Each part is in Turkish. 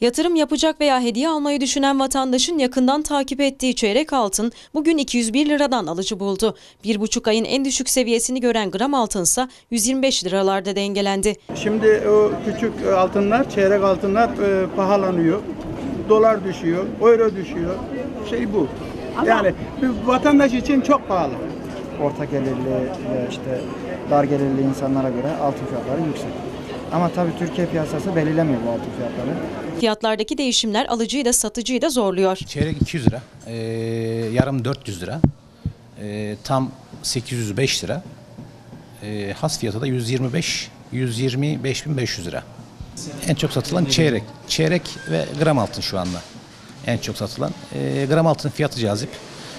Yatırım yapacak veya hediye almayı düşünen vatandaşın yakından takip ettiği çeyrek altın bugün 201 liradan alıcı buldu. Bir buçuk ayın en düşük seviyesini gören gram altınsa 125 liralarda dengelendi. Şimdi o küçük altınlar, çeyrek altınlar e, pahalanıyor. Dolar düşüyor, euro düşüyor. Şey bu. Yani bir vatandaş için çok pahalı. orta gelirli ve işte dar gelirli insanlara göre altın fiyatları yüksek. Ama tabii Türkiye piyasası belirlemiyor bu altın fiyatları. Fiyatlardaki değişimler alıcıyı da satıcıyı da zorluyor. Çeyrek 200 lira, ee, yarım 400 lira, ee, tam 805 lira, ee, has fiyatı da 125, 125.500 lira. En çok satılan çeyrek, çeyrek ve gram altın şu anda en çok satılan. Ee, gram altın fiyatı cazip.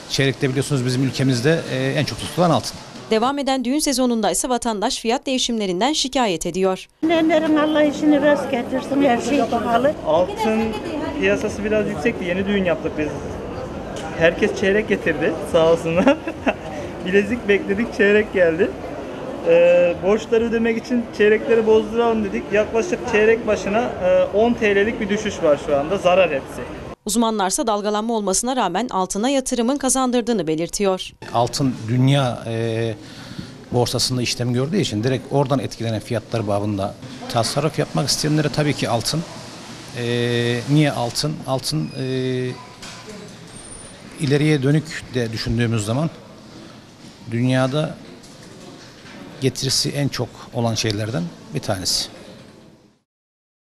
Çeyrekte biliyorsunuz bizim ülkemizde ee, en çok tutulan altın. Devam eden düğün sezonunda ise vatandaş fiyat değişimlerinden şikayet ediyor. Nenlerin Allah işini rast getirsin. Her şey pahalı. Altın piyasası biraz yüksekti. Yeni düğün yaptık biz. Herkes çeyrek getirdi sağ olsunlar. Bilezik bekledik çeyrek geldi. Ee, borçları ödemek için çeyrekleri bozduralım dedik. Yaklaşık çeyrek başına e, 10 TL'lik bir düşüş var şu anda. Zarar hepsi. Uzmanlarsa dalgalanma olmasına rağmen altına yatırımın kazandırdığını belirtiyor. Altın dünya ee, borsasında işlem gördüğü için direkt oradan etkilenen fiyatlar babında tasarruf yapmak isteyenlere tabii ki altın. Ee, niye altın? Altın ee, ileriye dönük de düşündüğümüz zaman dünyada getirisi en çok olan şeylerden bir tanesi.